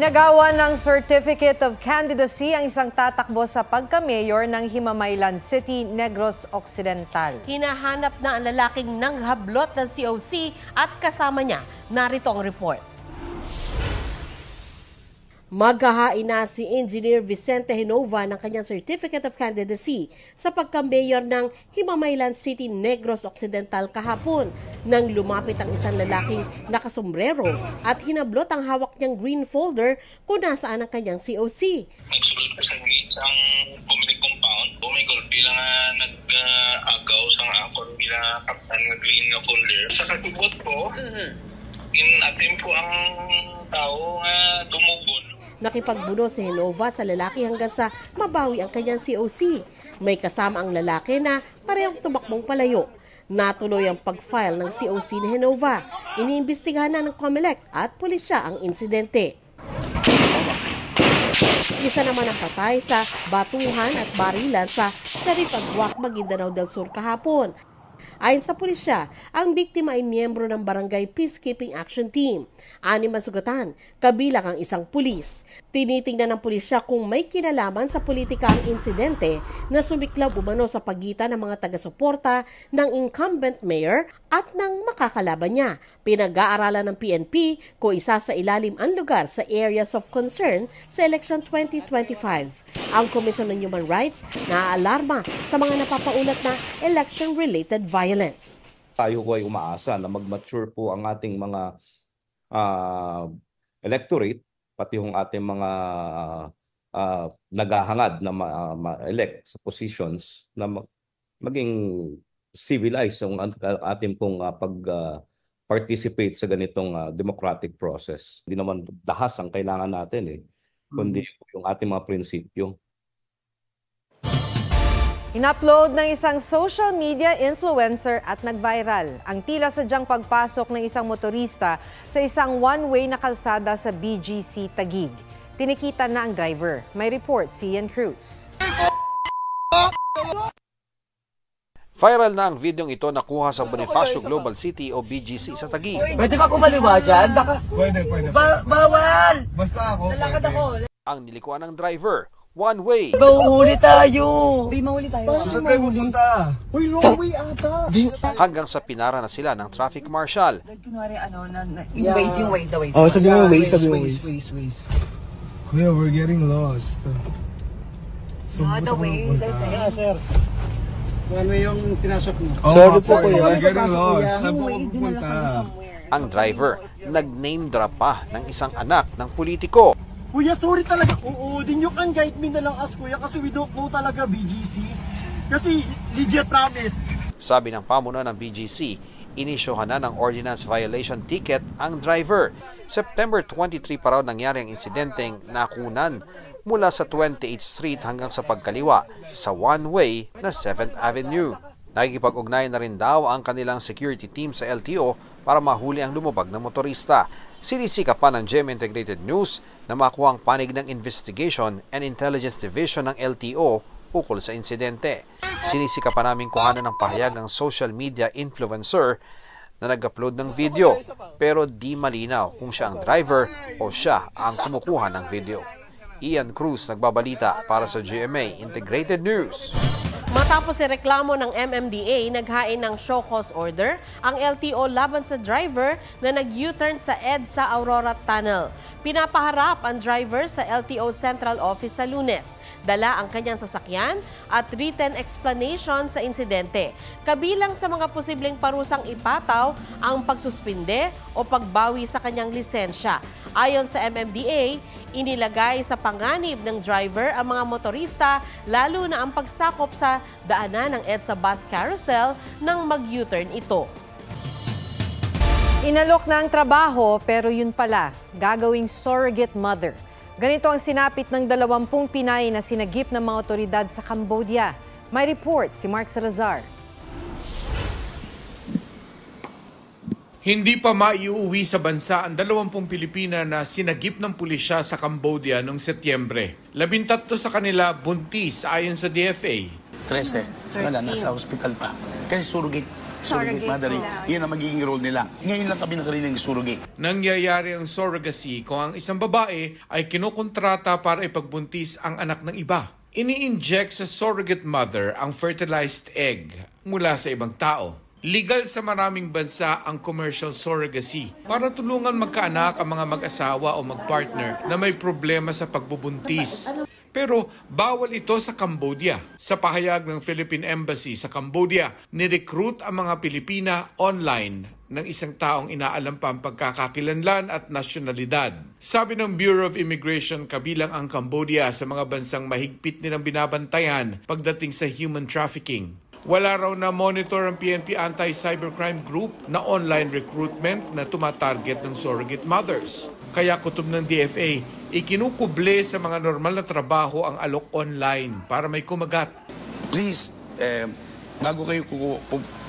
Inagawa ng Certificate of Candidacy ang isang tatakbo sa pagka-mayor ng Himamaylan City, Negros Occidental. Hinahanap na ang lalaking nanghablot ng COC at kasama niya. Narito ang report. Maghahain na si Engineer Vicente Hinova ng kanyang Certificate of Candidacy sa pagka-mayor ng Himamaylan City, Negros Occidental kahapon nang lumapit ang isang lalaking nakasombrero at hinablot ang hawak niyang green folder kung nasaan ang kanyang COC. nagsulod ko sa gate sa community compound. Oh my God, bilang uh, nag-agaw sa ako bilang kapitan ng green na folder. Sa katibot ko, in-attempt ko ang tao nga dumubon. Nakipagbuno si Hinova sa lalaki hanggang sa mabawi ang kanyang COC. May kasama ang lalaki na parehong tumakbong palayo. Natuloy ang pag-file ng COC ni Hinova. Iniimbestigahan na ng COMELEC at pulisya ang insidente. Isa naman ang patay sa batuhan at barilan sa Sharif Agwak, Maguindanao del Sur kahapon. Ayon sa pulisya, ang biktima ay miyembro ng Barangay Peacekeeping Action Team. Anim ang sugatan, kabilang ang isang pulis. Tinitingnan ng pulisya kung may kinalaman sa politika ang insidente na sumiklab umano sa pagitan ng mga taga-suporta ng incumbent mayor at ng makakalaban niya. Pinag-aaralan ng PNP kung isa sa ilalim ang lugar sa areas of concern sa election 2025. Ang Commission on Human Rights naaalarma sa mga napapaulat na election-related violence. tayo ko ay umaasa na mag-mature po ang ating mga ah, electorate, pati yung ating mga ah, naghahangad na ma- ma-elect sa positions na ma- maging civilized ang ating pong ah, pag ah, participate sa ganitong ah, democratic process. Hindi naman dahas ang kailangan natin eh, kundi yung ating mga prinsipyo. Inupload ng isang social media influencer at nag-viral ang tila sadyang pagpasok ng isang motorista sa isang one-way na kalsada sa BGC Tagig. Tinikita na ang driver. May report si Ian Cruz. Viral na ang videong ito nakuha sa Bonifacio Global City o BGC sa Taguig. Pwede ba kumaliwa dyan? Baka, Pwede, pwede. ba, bawal! Basta ako, Lalakad pwede. ako. Ang nilikuan ng driver, one way. Mauhuli tayo! Saan tayo pupunta? Uy, wrong way ata. Hanggang sa pinara na sila ng traffic marshal. Kunwari ano, na, na, yung ways, yung ways, the ways. Oh, sabi mo ways, sabi mo ways, ways. ways, ways. Kuya, we're getting lost. So, Ah, the ways, I think. Oh, Sorry po, kuya. We're getting lost. Saan Yung po pupunta? kami somewhere. Ang driver, nag-name drop pa ng isang anak ng politiko. Kuya, sorry talaga. Oo, din you can guide me na lang as kuya kasi we don't know talaga BGC. Kasi legit promise. Sabi ng pamuno ng BGC, inisyohan na ng ordinance violation ticket ang driver. September 23 pa raw nangyari ang insidenteng nakunan mula sa 28th Street hanggang sa pagkaliwa sa one-way na 7th Avenue. Nakikipag-ugnayan na rin daw ang kanilang security team sa LTO para mahuli ang lumubag na motorista. Sinisika pa ng GM Integrated News na makuha ang panig ng Investigation and Intelligence Division ng LTO ukol sa insidente. Sinisika pa namin kuhanan ng pahayag ang social media influencer na nag-upload ng video pero di malinaw kung siya ang driver o siya ang kumukuha ng video. Ian Cruz nagbabalita para sa GMA Integrated News. Matapos reklamo ng MMDA, naghain ng show cause order ang LTO laban sa driver na nag-U-turn sa EDSA Aurora Tunnel. Pinapaharap ang driver sa LTO Central Office sa lunes. Dala ang kanyang sasakyan at written explanation sa insidente. Kabilang sa mga posibleng parusang ipataw ang pagsuspinde o pagbawi sa kanyang lisensya. Ayon sa MMDA, inilagay sa panganib ng driver ang mga motorista lalo na ang pagsakop sa daanan ng EDSA bus carousel nang mag-U-turn ito. Inalok na ang trabaho pero yun pala, gagawing surrogate mother. Ganito ang sinapit ng 20 Pinay na sinagip ng mga otoridad sa Cambodia. May report si Mark Salazar. Hindi pa maiuwi sa bansa ang 20 Pilipina na sinagip ng pulisya sa Cambodia noong Setyembre. Labintatlo sa kanila buntis ayon sa DFA. 13. Sa kanila, nasa hospital pa. Kasi surrogate. surrogate Surrogate mothering. sila. Yan ang magiging role nila. Ngayon lang kami nakarinig ng surrogate. Nangyayari ang surrogacy kung ang isang babae ay kinukontrata para ipagbuntis ang anak ng iba. Ini-inject sa surrogate mother ang fertilized egg mula sa ibang tao. Legal sa maraming bansa ang commercial surrogacy para tulungan magkaanak ang mga mag-asawa o mag-partner na may problema sa pagbubuntis. Pero bawal ito sa Cambodia. Sa pahayag ng Philippine Embassy sa Cambodia, nirecruit ang mga Pilipina online ng isang taong inaalam pa ang pagkakakilanlan at nasyonalidad. Sabi ng Bureau of Immigration kabilang ang Cambodia sa mga bansang mahigpit nilang binabantayan pagdating sa human trafficking. Wala raw na monitor ang PNP Anti-Cybercrime Group na online recruitment na tumatarget ng surrogate mothers. Kaya kutob ng DFA, ikinukuble sa mga normal na trabaho ang alok online para may kumagat. Please, eh, bago kayo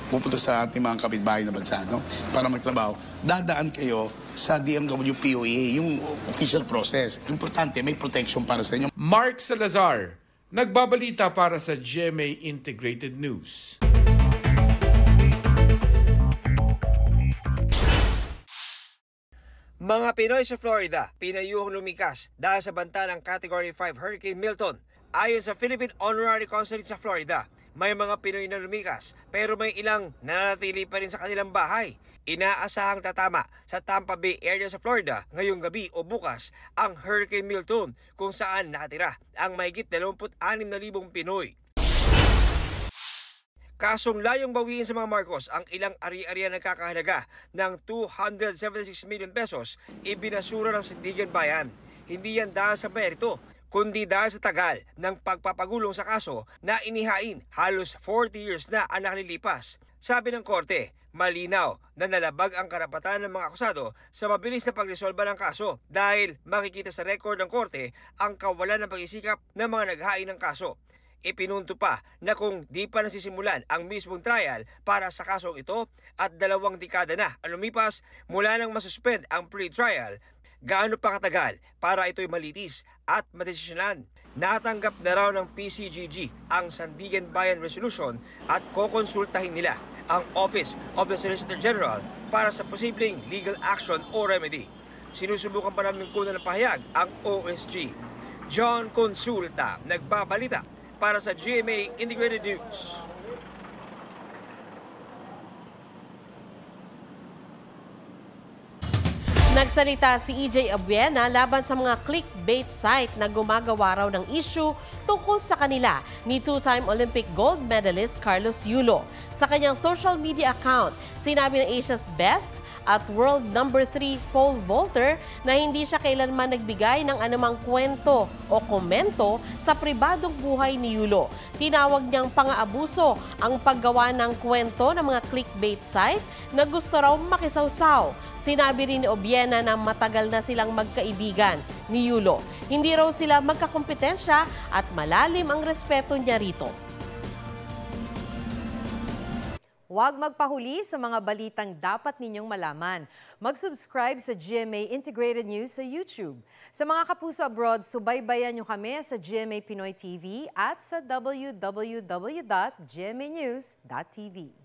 pupunta sa ating mga kapitbahay na bansa, no? Para magtrabaho, dadaan kayo sa DMW POA, yung official process. Importante, may protection para sa inyo. Mark Salazar, nagbabalita para sa GMA Integrated News. Mga Pinoy sa Florida, pinayuhang lumikas dahil sa banta ng Category 5 Hurricane Milton. Ayon sa Philippine Honorary Consulate sa Florida, may mga Pinoy na lumikas pero may ilang nananatili pa rin sa kanilang bahay. Inaasahang tatama sa Tampa Bay area sa Florida ngayong gabi o bukas ang Hurricane Milton kung saan nakatira ang mahigit 26,000 Pinoy. Kasong layong bawiin sa mga Marcos ang ilang ari-arian nagkakahalaga ng 276 million pesos ibinasura ng Sindigan Bayan. Hindi yan dahil sa merito, kundi dahil sa tagal ng pagpapagulong sa kaso na inihain halos 40 years na ang nakalilipas. Sabi ng korte, malinaw na nalabag ang karapatan ng mga akusado sa mabilis na pagresolba ng kaso dahil makikita sa rekord ng korte ang kawalan ng pag-isikap ng mga naghain ng kaso. Ipinunto pa na kung di pa nasisimulan ang mismong trial para sa kasong ito at dalawang dekada na ang lumipas mula nang masuspend ang pre-trial, gaano pa katagal para ito'y malitis at madesisyonan. Natanggap na raw ng PCGG ang Sandigan Bayan Resolution at kokonsultahin nila ang Office of the Solicitor General para sa posibleng legal action o remedy. Sinusubukan pa namin kunan ng pahayag ang OSG. John Consulta, nagbabalita para sa GMA Integrated News. Nagsalita si EJ Abuena laban sa mga clickbait site na gumagawa raw ng issue tungkol sa kanila ni two-time Olympic gold medalist Carlos Yulo. Sa kanyang social media account, sinabi ng Asia's Best at world number 3 pole vaulter na hindi siya kailanman nagbigay ng anumang kwento o komento sa pribadong buhay ni Yulo. Tinawag niyang pang-aabuso ang paggawa ng kwento ng mga clickbait site na gusto raw makisawsaw. Sinabi rin ni Obiena na matagal na silang magkaibigan ni Yulo. Hindi raw sila magkakompetensya at malalim ang respeto niya rito. Huwag magpahuli sa mga balitang dapat ninyong malaman. Mag-subscribe sa GMA Integrated News sa YouTube. Sa mga kapuso abroad, subaybayan nyo kami sa GMA Pinoy TV at sa www.gmanews.tv.